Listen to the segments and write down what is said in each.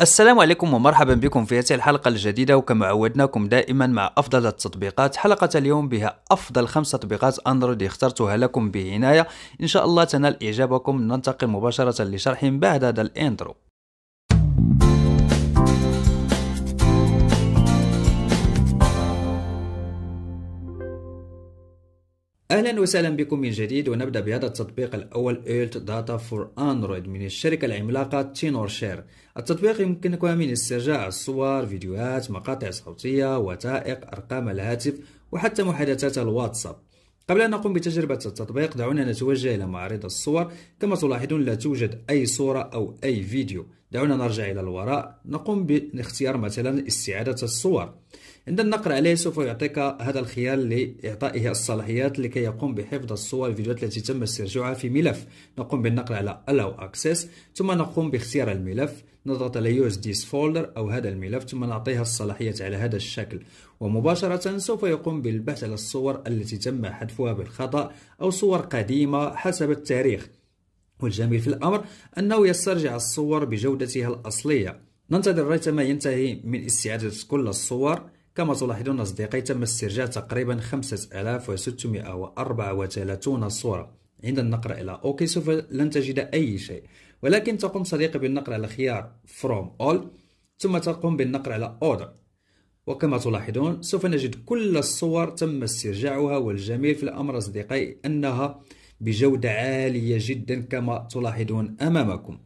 السلام عليكم ومرحبا بكم في هذه الحلقة الجديدة وكما عودناكم دائما مع أفضل التطبيقات. حلقة اليوم بها أفضل خمس تطبيقات أندرويد اخترتها لكم بعناية. إن شاء الله تنال إعجابكم. ننتقل مباشرة لشرحهم بعد هذا ال intro. أهلا وسهلا بكم من جديد ونبدأ بهذا التطبيق الأول UltData for Android من الشركة العملاقة Tenorshare التطبيق يمكنكم من استرجاع الصور فيديوهات مقاطع صوتية وثائق أرقام الهاتف وحتى محادثات الواتساب. قبل أن نقوم بتجربة التطبيق دعونا نتوجه إلى معرض الصور. كما تلاحظون لا توجد أي صورة أو أي فيديو. دعونا نرجع إلى الوراء نقوم باختيار مثلا استعادة الصور. عند النقر عليه سوف يعطيك هذا الخيار لإعطائه الصلاحيات لكي يقوم بحفظ الصور الفيديوهات التي تم استرجاعها في ملف. نقوم بالنقر على Allow Access ثم نقوم باختيار الملف. نضغط على Use this folder أو هذا الملف ثم نعطيها الصلاحية على هذا الشكل. ومباشرة سوف يقوم بالبحث على الصور التي تم حذفها بالخطأ أو صور قديمة حسب التاريخ. والجميل في الأمر أنه يسترجع الصور بجودتها الأصلية. ننتظر ريثما ينتهي من استعادة كل الصور. كما تلاحظون أصدقائي تم استرجاع تقريبا 5634 صورة. عند النقر إلى أوكي سوف لن تجد أي شيء. ولكن تقوم صديقي بالنقر على خيار From All ثم تقوم بالنقر على Order. وكما تلاحظون سوف نجد كل الصور تم استرجاعها. والجميل في الأمر أصدقائي أنها بجودة عالية جدا كما تلاحظون أمامكم.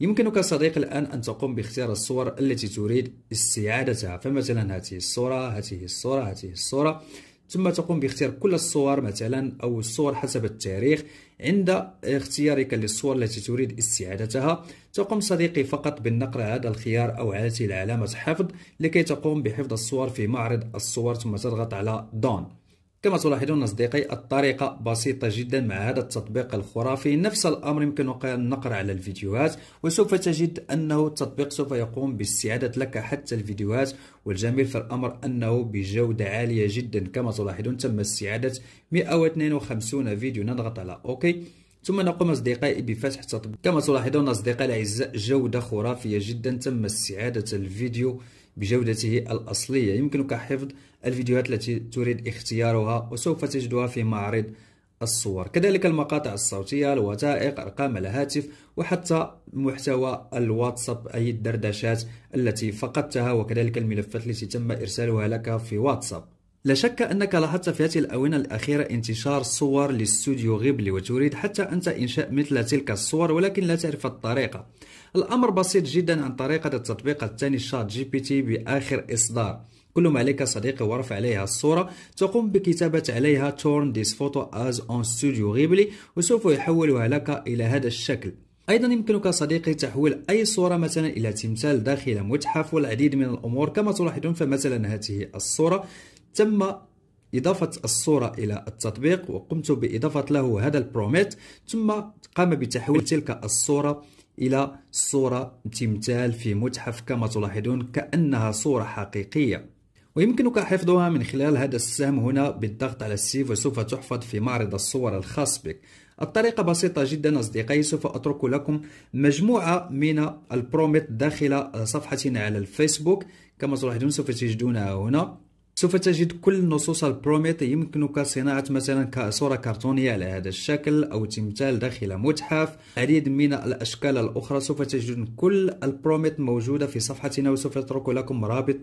يمكنك صديقي الآن أن تقوم باختيار الصور التي تريد استعادتها. فمثلا هذه الصورة هذه الصورة هذه الصورة. ثم تقوم باختيار كل الصور مثلا أو الصور حسب التاريخ. عند اختيارك للصور التي تريد استعادتها تقوم صديقي فقط بالنقر هذا الخيار أو هذه العلامة حفظ لكي تقوم بحفظ الصور في معرض الصور ثم تضغط على Done. كما تلاحظون أصدقائي الطريقة بسيطة جدا مع هذا التطبيق الخرافي. نفس الأمر يمكنك النقر على الفيديوهات وسوف تجد أنه التطبيق سوف يقوم باستعادة لك حتى الفيديوهات والجميل في الأمر أنه بجودة عالية جدا. كما تلاحظون تم استعادة 152 فيديو. نضغط على أوكي. ثم نقوم أصدقائي بفتح التطبيق كما تلاحظون أصدقائي الأعزاء جودة خرافية جدا تم استعادة الفيديو بجودته الأصلية. يمكنك حفظ الفيديوهات التي تريد اختيارها وسوف تجدها في معرض الصور. كذلك المقاطع الصوتية الوثائق أرقام الهاتف وحتى محتوى الواتساب أي الدردشات التي فقدتها وكذلك الملفات التي تم إرسالها لك في واتساب. لا شك أنك لاحظت في هذه الآونة الأخيرة انتشار صور لاستوديو غيبلي وتريد حتى أنت إنشاء مثل تلك الصور ولكن لا تعرف الطريقة. الأمر بسيط جدا عن طريقة التطبيق الثاني ChatGPT بآخر إصدار. كل ما عليك صديقي ورفع عليها الصورة تقوم بكتابة عليها turn this photo as on studio Ghibli وسوف يحولها لك إلى هذا الشكل. أيضا يمكنك صديقي تحويل أي صورة مثلا إلى تمثال داخل متحف والعديد من الأمور كما تلاحظون فمثلا هذه الصورة. تم إضافة الصورة إلى التطبيق وقمت بإضافة له هذا البروميت. ثم قام بتحويل تلك الصورة إلى صورة تمثال في متحف كما تلاحظون كأنها صورة حقيقية. ويمكنك حفظها من خلال هذا السهم هنا بالضغط على السيف وسوف تحفظ في معرض الصور الخاص بك. الطريقة بسيطة جدا أصدقائي سوف أترك لكم مجموعة من ال prompt داخل صفحتنا على الفيسبوك. كما تلاحظون سوف تجدونها هنا. سوف تجد كل نصوص ال prompt يمكنك صناعة مثلا صورة كرتونية على هذا الشكل أو تمثال داخل متحف. عديد من الأشكال الأخرى سوف تجدون كل ال prompt موجودة في صفحتنا وسوف أترك لكم رابط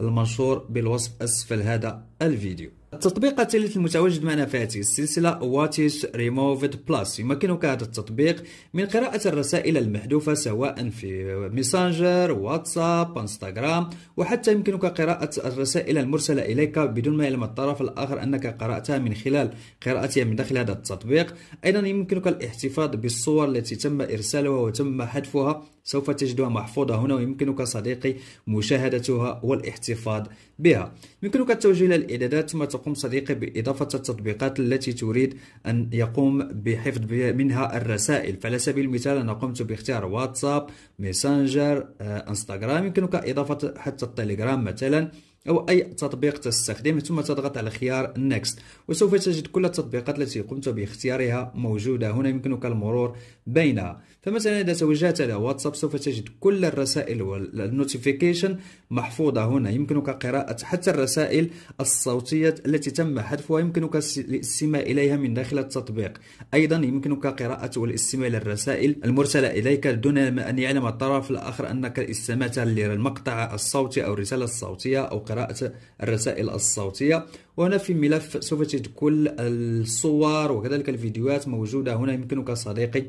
المنشور بالوصف أسفل هذا الفيديو. التطبيق الثالث المتواجد معنا في هذه السلسلة WhatsRemoved Plus يمكنك هذا التطبيق من قراءة الرسائل المحذوفة سواء في ميسنجر واتساب انستغرام وحتى يمكنك قراءة الرسائل المرسلة إليك بدون ما يعلم الطرف الآخر أنك قرأتها من خلال قراءتها من داخل هذا التطبيق. أيضا يمكنك الاحتفاظ بالصور التي تم إرسالها وتم حذفها. سوف تجدها محفوظة هنا ويمكنك صديقي مشاهدتها والاحتفاظ بها. يمكنك التوجيه إلى الإعدادات ثم تقوم صديقي بإضافة التطبيقات التي تريد أن يقوم بحفظ منها الرسائل. فعلى سبيل المثال أنا قمت باختيار واتساب ميسنجر إنستغرام. يمكنك إضافة حتى التليجرام مثلا. أو أي تطبيق تستخدمه ثم تضغط على خيار Next. وسوف تجد كل التطبيقات التي قمت باختيارها موجودة. هنا يمكنك المرور بينها. فمثلا إذا توجهت إلى واتساب سوف تجد كل الرسائل وال notification محفوظة هنا. يمكنك قراءة حتى الرسائل الصوتية التي تم حذفها يمكنك الاستماع إليها من داخل التطبيق. أيضا يمكنك قراءة والاستماع للرسائل المرسلة إليك دون أن يعلم الطرف الآخر أنك استمعت للمقطع الصوتي أو الرسالة الصوتية أو قراءة الرسائل الصوتية. وهنا في الملف سوف تجد كل الصور وكذلك الفيديوهات موجودة هنا يمكنك صديقي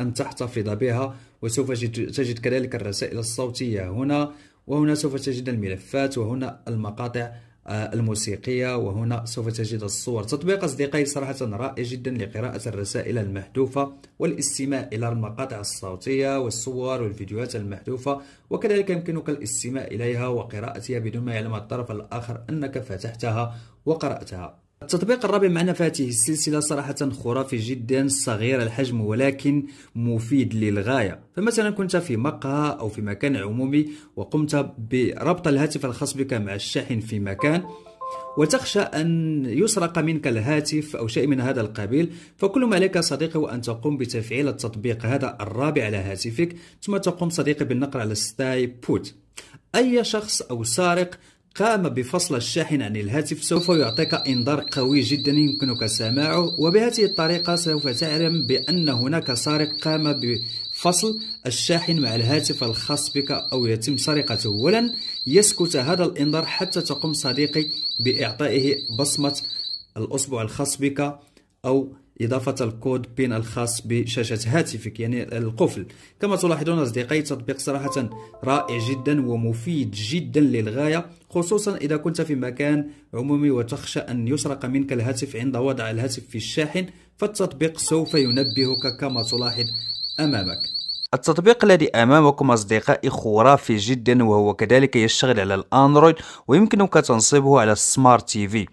أن تحتفظ بها وسوف تجد كذلك الرسائل الصوتية هنا. وهنا سوف تجد الملفات وهنا المقاطع الموسيقية وهنا سوف تجد الصور. تطبيق أصدقائي صراحة رائع جدا لقراءة الرسائل المحذوفة والاستماع إلى المقاطع الصوتية والصور والفيديوهات المحذوفة وكذلك يمكنك الاستماع إليها وقراءتها بدون ما يعلم الطرف الآخر أنك فتحتها وقرأتها. التطبيق الرابع معنا في هذه السلسلة صراحة خرافي جدا صغير الحجم ولكن مفيد للغاية. فمثلا كنت في مقهى أو في مكان عمومي وقمت بربط الهاتف الخاص بك مع الشاحن في مكان وتخشى أن يسرق منك الهاتف أو شيء من هذا القبيل. فكل ما عليك صديقي هو أن تقوم بتفعيل التطبيق هذا الرابع على هاتفك ثم تقوم صديقي بالنقر على stay put. أي شخص أو سارق قام بفصل الشاحن عن الهاتف سوف يعطيك إنذار قوي جدا يمكنك سماعه. وبهذه الطريقة سوف تعلم بأن هناك سارق قام بفصل الشاحن مع الهاتف الخاص بك أو يتم سرقته. ولن يسكت هذا الإنذار حتى تقوم صديقي بإعطائه بصمة الأصبع الخاص بك أو إضافة الكود بين الخاص بشاشة هاتفك يعني القفل. كما تلاحظون أصدقائي تطبيق صراحة رائع جدا ومفيد جدا للغاية خصوصا إذا كنت في مكان عمومي وتخشى أن يسرق منك الهاتف عند وضع الهاتف في الشاحن فالتطبيق سوف ينبهك كما تلاحظ أمامك. التطبيق الذي أمامكم أصدقائي خرافي جدا وهو كذلك يشتغل على الأندرويد ويمكنك تنصيبه على السمارت تي في.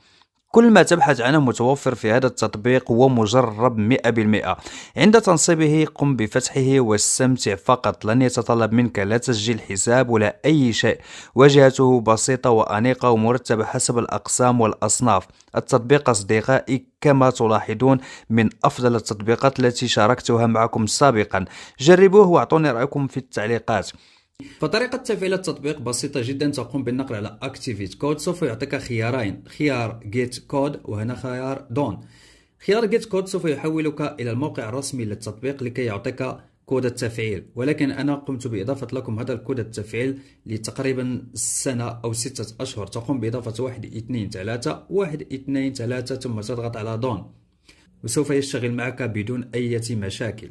كل ما تبحث عنه متوفر في هذا التطبيق ومجرب 100% عند تنصيبه قم بفتحه واستمتع فقط. لن يتطلب منك لا تسجيل حساب ولا أي شيء. واجهته بسيطة وأنيقة ومرتبة حسب الأقسام والأصناف. التطبيق أصدقائي كما تلاحظون من أفضل التطبيقات التي شاركتها معكم سابقا. جربوه واعطوني رأيكم في التعليقات. فطريقة تفعيل التطبيق بسيطة جدا تقوم بالنقر على Activate Code. سوف يعطيك خيارين خيار Get Code وهنا خيار Done. خيار Get Code سوف يحولك إلى الموقع الرسمي للتطبيق لكي يعطيك كود التفعيل. ولكن أنا قمت بإضافة لكم هذا الكود التفعيل لتقريبا سنة أو ستة أشهر. تقوم بإضافة واحد اثنين ثلاثة واحد اثنين ثلاثة ثم تضغط على دون وسوف يشتغل معك بدون أي مشاكل.